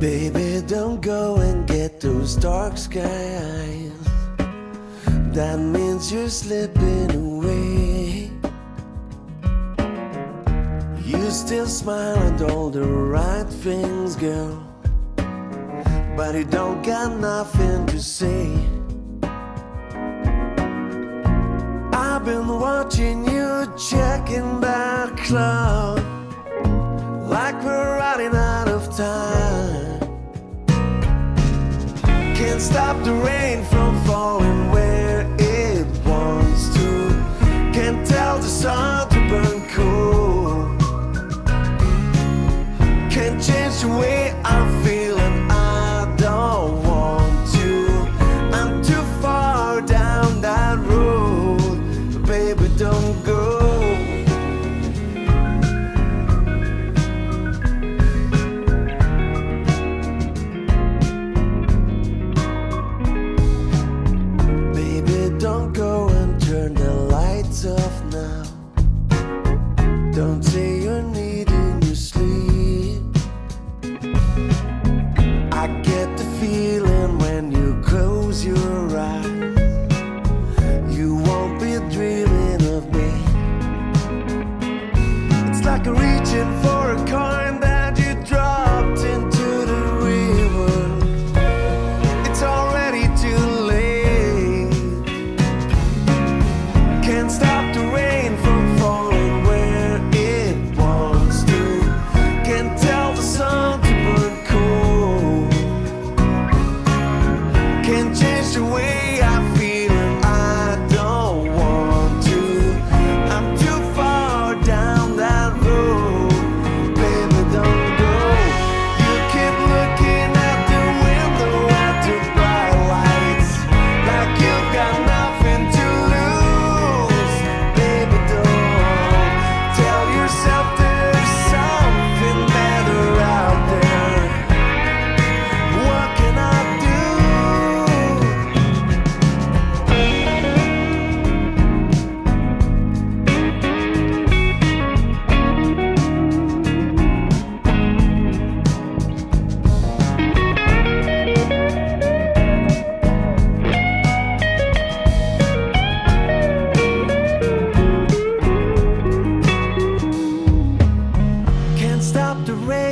Baby, don't go and get those dark skies. That means you're slipping away. You still smile and all the right things, girl. But you don't got nothing to say. I've been watching you checking that clock like we're running out of time. Can't stop the rain from falling where it wants to. Can't tell the sun to burn cool. Can't change the way off now. Don't say you're needing your sleep. I get the feeling when you close your eyes. You won't be dreaming of me. It's like a reaching for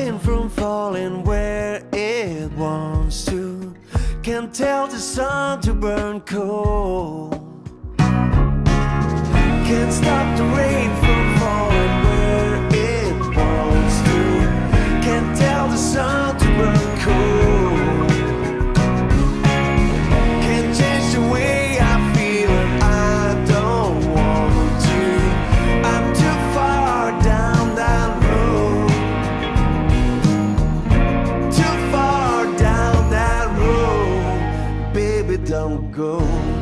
rain from falling where it wants to. Can't tell the sun to burn cold. Can't stop the rain from don't go.